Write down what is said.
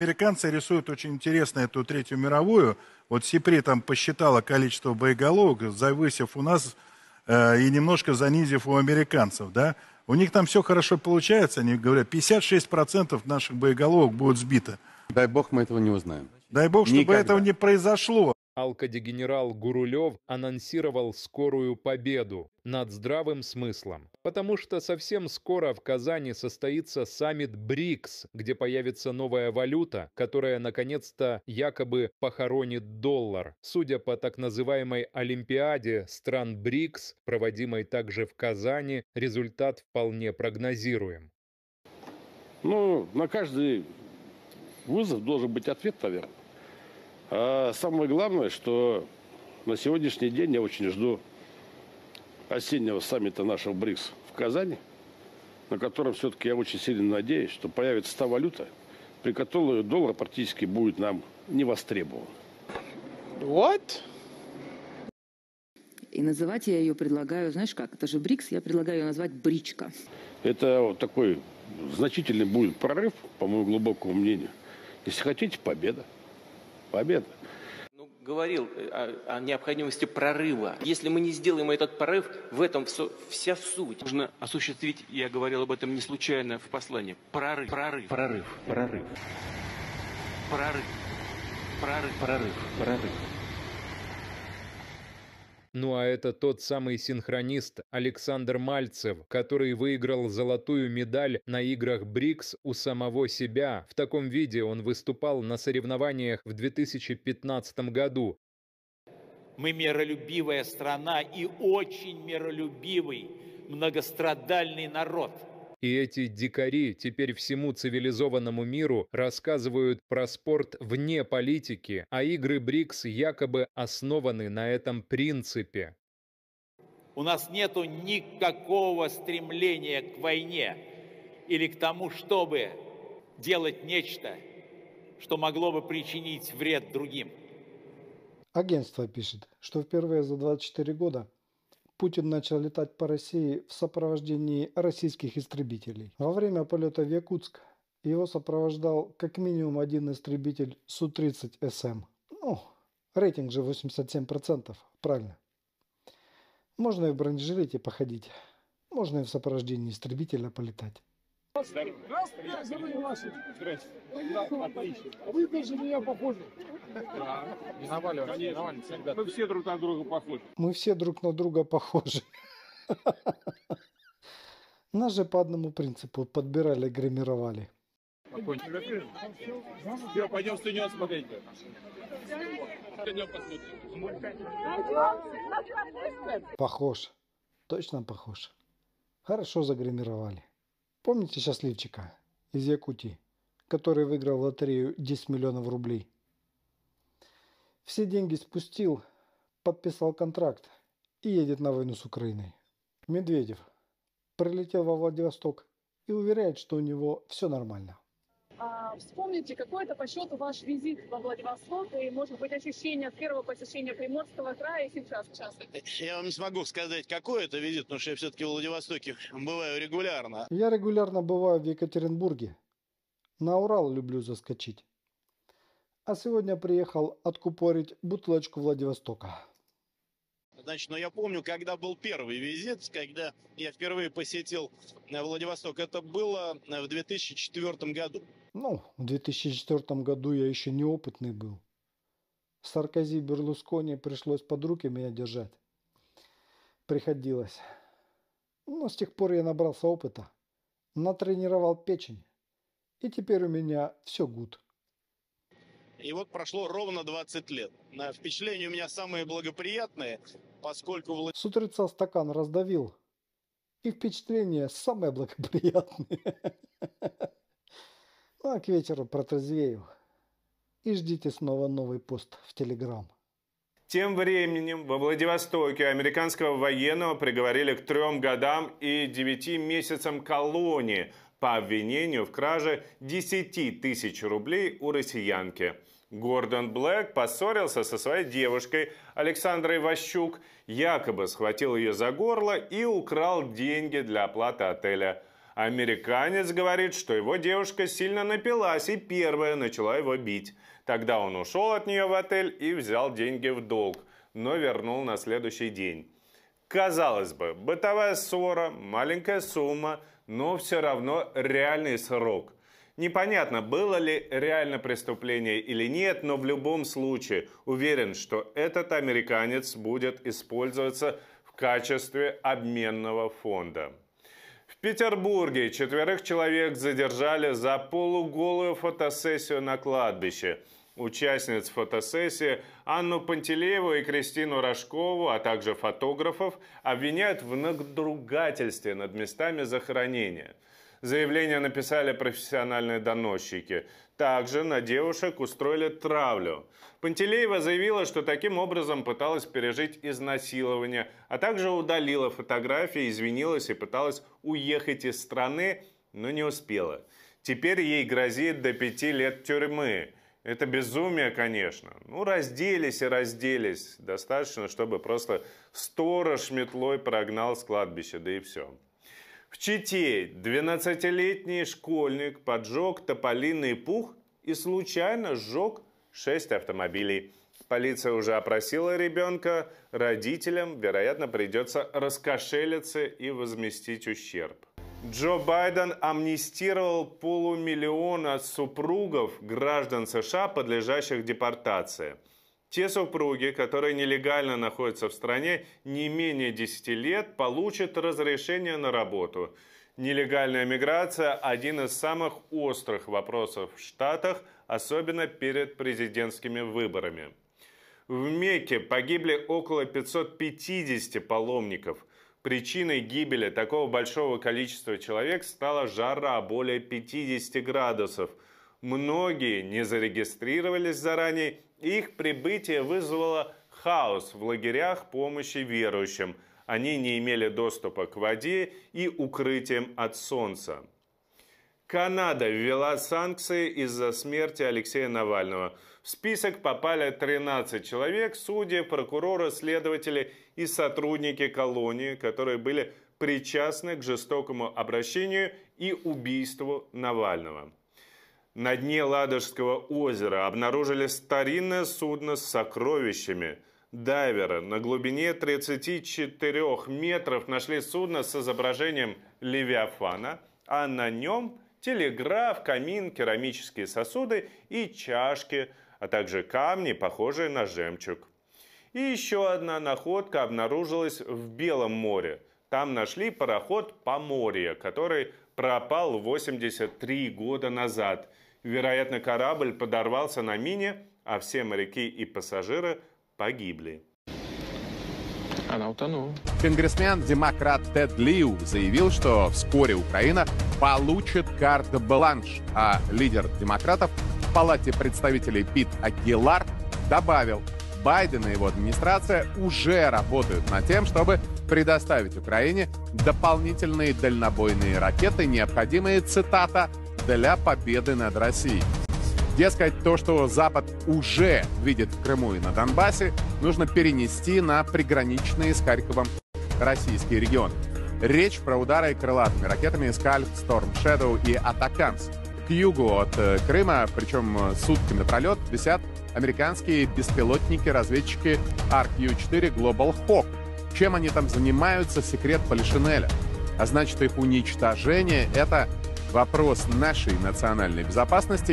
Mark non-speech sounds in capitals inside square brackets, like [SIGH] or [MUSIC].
Американцы рисуют очень интересно эту Третью мировую. Вот Сипри там посчитала количество боеголовок, завысив у нас э, и немножко занизив у американцев, да. У них там все хорошо получается, они говорят, 56% наших боеголовок будут сбиты. Дай бог мы этого не узнаем. Дай бог, чтобы Никогда. этого не произошло. Алкодегенерал Гурулев анонсировал скорую победу над здравым смыслом. Потому что совсем скоро в Казани состоится саммит БРИКС, где появится новая валюта, которая наконец-то якобы похоронит доллар. Судя по так называемой Олимпиаде стран БРИКС, проводимой также в Казани, результат вполне прогнозируем. Ну, на каждый вызов должен быть ответ, наверное. А самое главное, что на сегодняшний день я очень жду осеннего саммита нашего БРИКС в Казани, на котором все-таки я очень сильно надеюсь, что появится та валюта, при которой доллар практически будет нам не востребован. What? И называть я ее предлагаю, знаешь как, это же БРИКС, я предлагаю ее назвать бричка. Это вот такой значительный будет прорыв, по моему глубокому мнению. Если хотите, победа победа. Ну, говорил э, о, о необходимости прорыва. Если мы не сделаем этот прорыв, в этом все, вся суть. Нужно осуществить, я говорил об этом не случайно в послании, прорыв. Прорыв. Прорыв. Прорыв. Прорыв. Прорыв. Прорыв. Прорыв. прорыв. Ну а это тот самый синхронист Александр Мальцев, который выиграл золотую медаль на играх БРИКС у самого себя. В таком виде он выступал на соревнованиях в 2015 году. Мы миролюбивая страна и очень миролюбивый, многострадальный народ. И эти дикари теперь всему цивилизованному миру рассказывают про спорт вне политики, а игры БРИКС якобы основаны на этом принципе. У нас нету никакого стремления к войне или к тому, чтобы делать нечто, что могло бы причинить вред другим. Агентство пишет, что впервые за 24 года Путин начал летать по России в сопровождении российских истребителей. Во время полета в Якутск его сопровождал как минимум один истребитель Су-30СМ. Ну, рейтинг же 87%, правильно. Можно и в бронежилете походить, можно и в сопровождении истребителя полетать. Здравствуйте, здравия ваши. Отлично. Вы даже меня похожи. Не наваливайся, не наваливайся. Мы все друг на друга похожи. Мы все друг на друга похожи. [LAUGHS] Нас же по одному принципу подбирали, гримировали. Все, пойдем студион смотреть. Пойдем посмотрим. Похож. Точно похож. Хорошо загримировали. Помните счастливчика из Якутии, который выиграл в лотерею 10 миллионов рублей? Все деньги спустил, подписал контракт и едет на войну с Украиной. Медведев прилетел во Владивосток и уверяет, что у него все нормально. А, Вспомните, какой это по счету ваш визит во Владивосток и, может быть, ощущение от первого посещения Приморского края и сейчас, в частности? Я вам не смогу сказать, какой это визит, потому что я все-таки в Владивостоке бываю регулярно. Я регулярно бываю в Екатеринбурге. На Урал люблю заскочить. А сегодня приехал откупорить бутылочку Владивостока. Значит, но я помню, когда был первый визит, когда я впервые посетил э, Владивосток, это было э, в 2004 году. Ну, в 2004 году я еще неопытный был. Саркози Берлускони пришлось под руки меня держать. Приходилось. Но с тех пор я набрался опыта. Натренировал печень. И теперь у меня все гуд. И вот прошло ровно 20 лет. На Впечатления у меня самые благоприятные, поскольку С утреца стакан раздавил. И впечатления самые благоприятные. Ну, [LAUGHS] а к вечеру протрезвею. И ждите снова новый пост в Телеграм. Тем временем во Владивостоке американского военного приговорили к трем годам и девяти месяцам колонии по обвинению в краже 10 тысяч рублей у россиянки. Гордон Блэк поссорился со своей девушкой Александрой Ващук, якобы схватил ее за горло и украл деньги для оплаты отеля. Американец говорит, что его девушка сильно напилась и первая начала его бить. Тогда он ушел от нее в отель и взял деньги в долг, но вернул на следующий день. Казалось бы, бытовая ссора, маленькая сумма, но все равно реальный срок. Непонятно, было ли реально преступление или нет, но в любом случае уверен, что этот американец будет использоваться в качестве обменного фонда. В Петербурге четверых человек задержали за полуголую фотосессию на кладбище. Участниц фотосессии Анну Пантелееву и Кристину Рожкову, а также фотографов, обвиняют в надругательстве над местами захоронения – Заявление написали профессиональные доносчики. Также на девушек устроили травлю. Пантелеева заявила, что таким образом пыталась пережить изнасилование, а также удалила фотографии, извинилась и пыталась уехать из страны, но не успела. Теперь ей грозит до пяти лет тюрьмы. Это безумие, конечно. Ну, разделись и разделись. Достаточно, чтобы просто сторож метлой прогнал с кладбища, да и все. В Чите 12-летний школьник поджег тополиный пух и случайно сжег 6 автомобилей. Полиция уже опросила ребенка, родителям, вероятно, придется раскошелиться и возместить ущерб. Джо Байден амнистировал полумиллиона супругов граждан США, подлежащих депортации – те супруги, которые нелегально находятся в стране не менее 10 лет, получат разрешение на работу. Нелегальная миграция – один из самых острых вопросов в Штатах, особенно перед президентскими выборами. В Мекке погибли около 550 паломников. Причиной гибели такого большого количества человек стала жара более 50 градусов. Многие не зарегистрировались заранее их прибытие вызвало хаос в лагерях помощи верующим. Они не имели доступа к воде и укрытиям от солнца. Канада ввела санкции из-за смерти Алексея Навального. В список попали 13 человек, судьи, прокуроры, следователи и сотрудники колонии, которые были причастны к жестокому обращению и убийству Навального. На дне Ладожского озера обнаружили старинное судно с сокровищами. Дайверы на глубине 34 метров нашли судно с изображением Левиафана, а на нем телеграф, камин, керамические сосуды и чашки, а также камни, похожие на жемчуг. И еще одна находка обнаружилась в Белом море. Там нашли пароход «Поморье», который пропал 83 года назад – Вероятно, корабль подорвался на мине, а все моряки и пассажиры погибли. Она утонула. Конгрессмен-демократ Тед Лиу заявил, что вскоре Украина получит карт-бланш, а лидер демократов в Палате представителей Пит Агилар добавил, Байден и его администрация уже работают над тем, чтобы предоставить Украине дополнительные дальнобойные ракеты, необходимые, цитата, для победы над Россией. Дескать, то, что Запад уже видит в Крыму и на Донбассе, нужно перенести на приграничные с Харьковом российские регионы. Речь про удары крылатыми ракетами «Скальп», «Storm Shadow» и «Атакамс». К югу от э, Крыма, причем э, сутками напролет, висят американские беспилотники-разведчики RQ-4 Global Hawk. Чем они там занимаются, секрет Полишинеля. А значит, их уничтожение — это вопрос нашей национальной безопасности